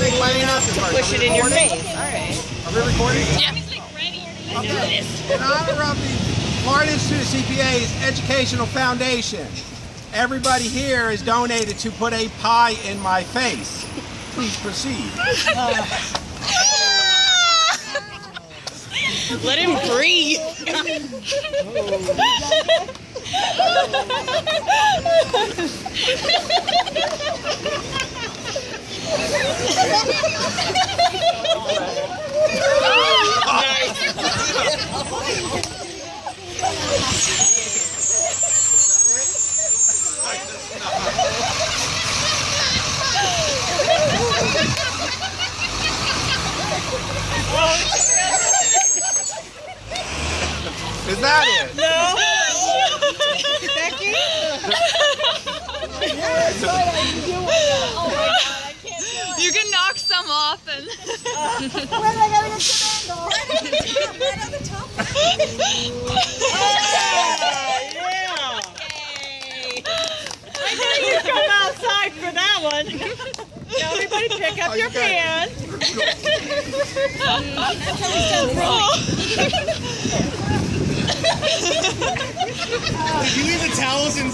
make money enough to Push it in your face. All right. Are we recording? Yeah. Okay. In honor of the Florida Institute of CPA's Educational Foundation, everybody here is donated to put a pie in my face. Please proceed. Let him breathe. Oh. Is that it? No. Becky? You can knock some off and yeah. I knew you'd come outside for that one. Now everybody pick up Oh, your you got it. pan. Did you leave the towels in?